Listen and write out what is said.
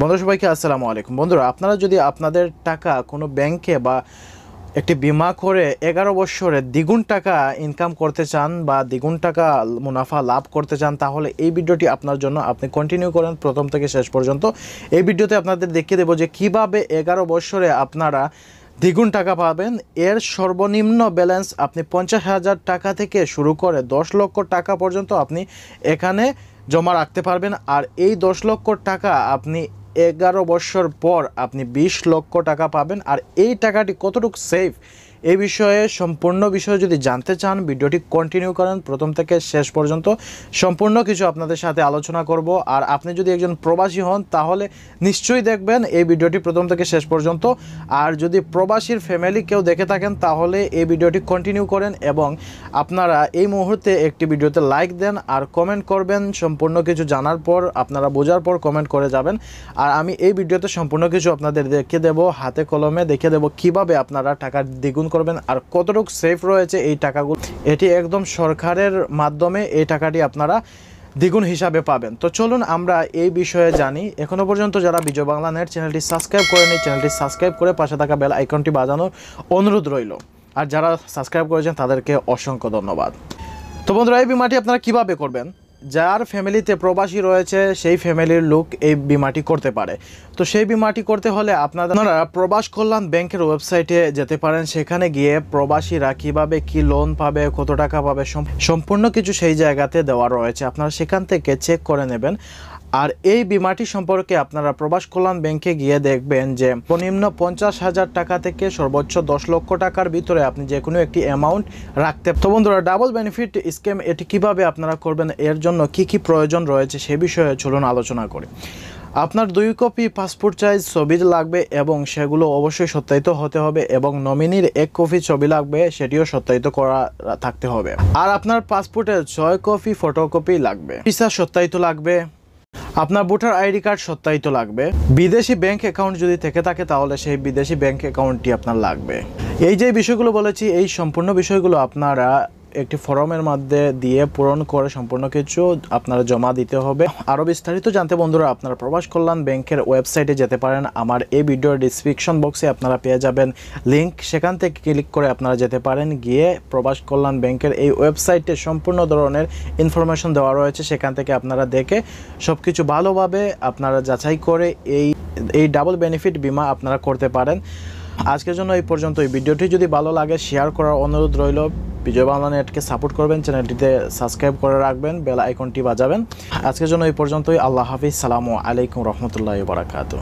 বন্ধু সবাইকে আসসালামু আলাইকুম। বন্ধুরা, আপনারা যদি আপনাদের টাকা কোনো ব্যাংকে বা একটি বিমা করে এগারো বছরে দ্বিগুণ টাকা ইনকাম করতে চান বা দ্বিগুণ টাকা মুনাফা লাভ করতে চান, তাহলে এই ভিডিওটি আপনার জন্য আপনি কন্টিনিউ করেন প্রথম থেকে শেষ পর্যন্ত। এই ভিডিওতে আপনাদের দেখিয়ে দেবো যে কীভাবে এগারো বছরে আপনারা দ্বিগুণ টাকা পাবেন। এর সর্বনিম্ন ব্যালেন্স আপনি পঞ্চাশ হাজার টাকা থেকে শুরু করে দশ লক্ষ টাকা পর্যন্ত আপনি এখানে জমা রাখতে পারবেন। আর এই দশ লক্ষ টাকা আপনি এগারো বছর পর আপনি বিশ লক্ষ টাকা পাবেন। আর এই টাকাটি কতটুকু সেফ এই বিষয়ে সম্পূর্ণ বিষয় যদি জানতে চান, ভিডিওটি কন্টিনিউ করেন। প্রথম থেকে শেষ পর্যন্ত সম্পূর্ণ কিছু আপনাদের সাথে আলোচনা করব। আর আপনি যদি একজন প্রবাসী হন, তাহলে নিশ্চয়ই দেখবেন এই ভিডিওটি প্রথম থেকে শেষ পর্যন্ত। আর যদি প্রবাসীর ফ্যামিলি কেউ দেখে থাকেন, তাহলে এই ভিডিওটি কন্টিনিউ করেন এবং আপনারা এই মুহূর্তে একটি ভিডিওতে লাইক দেন। আর কমেন্ট করবেন। সম্পূর্ণ কিছু জানার পর, আপনারা বোঝার পর কমেন্ট করে যাবেন। আর আমি এই ভিডিওতে সম্পূর্ণ কিছু আপনাদের দেখে দেব, হাতে কলমে দেখে দেব কীভাবে আপনারা টাকা দ্বিগুণ করবেন আর কতটুকু সেফ রয়েছে এই টাকাগুলো। এটি একদম সরকারের মাধ্যমে এই টাকাটি আপনারা দ্বিগুণ হিসাবে পাবেন। তো চলুন আমরা এই বিষয়ে জানি। এখনও পর্যন্ত যারা বিজয় বাংলা নেট চ্যানেলটি সাবস্ক্রাইব করেনি চ্যানেলটি সাবস্ক্রাইব করে পাশে থাকা বেল আইকনটি বাজানোর অনুরোধ রইল। আর যারা সাবস্ক্রাইব করেছেন, তাদেরকে অসংখ্য ধন্যবাদ। তো বন্ধুরা, এই বিমাটি আপনারা কীভাবে করবেন? যার ফ্যামিলিতে প্রবাসী রয়েছে, সেই ফ্যামিলির লোক এই বিমাটি করতে পারে। তো সেই বিমাটি করতে হলে আপনারা প্রবাস কল্যাণ ব্যাংকের ওয়েবসাইটে যেতে পারেন। সেখানে গিয়ে প্রবাসীরা কীভাবে কি লোন পাবে, কত টাকা পাবে সম্পূর্ণ কিছু সেই জায়গাতে দেওয়া রয়েছে। আপনারা সেখান থেকে চেক করে নেবেন। আর এই বিমাটি সম্পর্কে আপনারা প্রবাস কল্যাণ ব্যাংকে গিয়ে দেখবেন যে নিম্ন পঞ্চাশ হাজার টাকা থেকে সর্বোচ্চ দশ লক্ষ টাকার ভিতরে আপনি যে কোনো একটি অ্যামাউন্ট রাখতে তো বন্ধুরা ডাবল বেনিফিট স্কিম এটি কীভাবে আপনারা করবেন, এর জন্য কি কি প্রয়োজন রয়েছে সে বিষয়ে চলুন আলোচনা করি। আপনার দুই কপি পাসপোর্ট সাইজ ছবি লাগবে এবং সেগুলো অবশ্যই সত্যায়িত হতে হবে এবং নমিনির এক কপি ছবি লাগবে, সেটিও সত্যায়িত করা থাকতে হবে। আর আপনার পাসপোর্টের ছয় কপি ফটোকপি লাগবে। ভিসা সত্যায়িত লাগবে। আপনার ভোটার আইডি কার্ড সত্যায়িত লাগবে। বিদেশি ব্যাংক অ্যাকাউন্ট যদি থেকে থাকে, তাহলে সেই বিদেশি ব্যাংক অ্যাকাউন্টটি আপনার লাগবে। এই যে বিষয়গুলো বলেছি, এই সম্পূর্ণ বিষয়গুলো আপনারা একটি ফর্মের মধ্যে দিয়ে পূরণ করে সম্পূর্ণ কিছু আপনারা জমা দিতে হবে। আরও বিস্তারিত জানতে বন্ধুরা, আপনারা প্রবাস কল্যাণ ব্যাংকের ওয়েবসাইটে যেতে পারেন। আমার এই ভিডিওর ডিসক্রিপশন বক্সে আপনারা পেয়ে যাবেন লিঙ্ক সেখান থেকে ক্লিক করে আপনারা যেতে পারেন। গিয়ে প্রবাস কল্যাণ ব্যাংকের এই ওয়েবসাইটে সম্পূর্ণ ধরনের ইনফরমেশন দেওয়া রয়েছে। সেখান থেকে আপনারা দেখে সব কিছু ভালোভাবে আপনারা যাচাই করে এই এই ডাবল বেনিফিট বিমা আপনারা করতে পারেন। আজকের জন্য এই পর্যন্ত এই ভিডিওটি যদি ভালো লাগে শেয়ার করার অনুরোধ রইল। বিজয় বাংলা নেটকে সাপোর্ট করবেন চ্যানেলটিতে সাবস্ক্রাইব করে রাখবেন বেল আইকনটি বাজাবেন। আজকের জন্য এই পর্যন্তই। আল্লাহ হাফিজ। সালামু আলাইকুম রহমতুল্লাহ বারাকাতু